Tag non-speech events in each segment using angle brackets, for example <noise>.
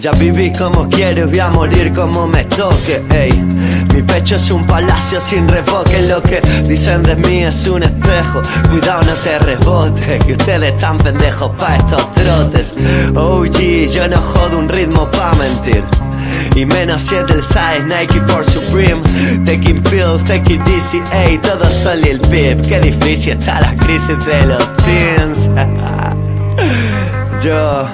Ya viví como quiero y voy a morir como me toque, ey. Mi pecho es un palacio sin revoque, lo que dicen de mí es un espejo. Cuidado no te rebote, que ustedes están pendejos pa' estos trotes. OG, yo no jodo un ritmo pa' mentir. Y menos si es size Nike por Supreme Taking pills, taking easy, ey, todo son el Peep Qué difícil está la crisis de los teens <laughs> Yo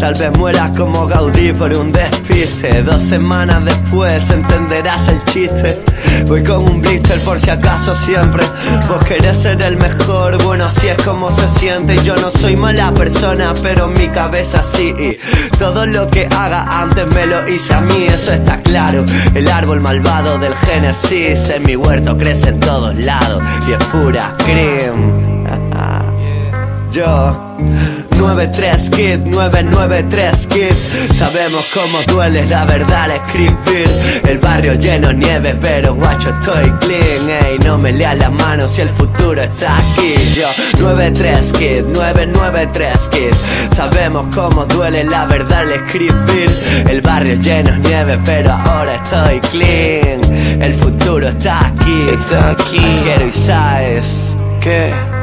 Tal vez mueras como Gaudí por un despiste. Dos semanas después entenderás el chiste. Voy con un blister por si acaso siempre. Vos querés ser el mejor, bueno así es como se siente. Yo no soy mala persona, pero mi cabeza sí. Y todo lo que haga antes me lo hice a mí, eso está claro. El árbol malvado del Génesis. En mi huerto crece en todos lados. Y es pura cream. <laughs> Yo 93 Kid, 993 Kid. Sabemos cómo duele la verdad al escribir. El barrio lleno de nieve pero guacho estoy clean Ey, no me lea las manos si el futuro está aquí. Yo 93 Kid, 993 Kid. Sabemos cómo duele la verdad al escribir. El barrio lleno de nieve pero ahora estoy clean. El futuro está aquí. Está aquí. Quiero y sabes ¿Qué?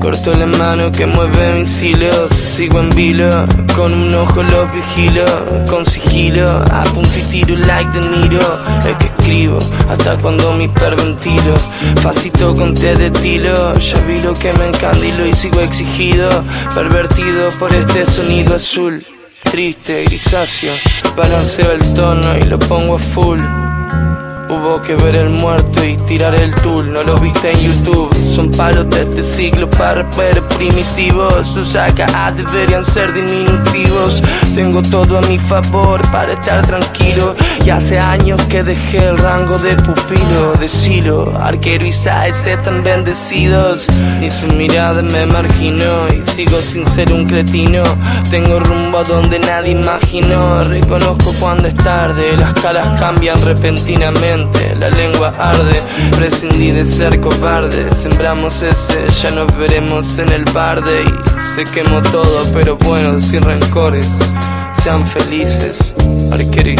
Corto la mano que mueve mis hilos Sigo en vilo, con un ojo los vigilo Con sigilo, apunto y tiro like de Niro Es que escribo, hasta cuando me hiperventilo Facito con té de tilo Ya vi lo que me encandilo y sigo exigido. Pervertido por este sonido azul Triste, grisáceo. Balanceo el tono y lo pongo a full Hubo que ver el muerto y tirar el tool, no lo viste en YouTube. Son palos de este siglo para ver primitivos. Sus AKA deberían ser diminutivos. Tengo todo a mi favor para estar tranquilo. Y hace años que dejé el rango de pupilo, de silo. Arquero y Saez están bendecidos. Y su mirada me marginó y sigo sin ser un cretino. Tengo rumbo a donde nadie imaginó. Reconozco cuando es tarde, las caras cambian repentinamente la lengua arde, prescindí de ser cobarde, sembramos ese, ya nos veremos en el barde. Y se quemó todo, pero bueno, sin rencores, sean felices, arquero y